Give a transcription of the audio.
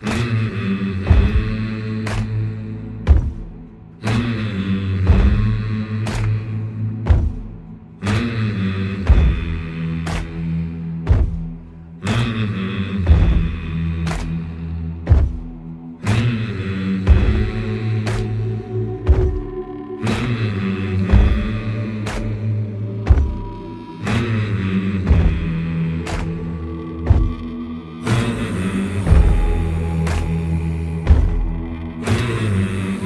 Mm. Amen.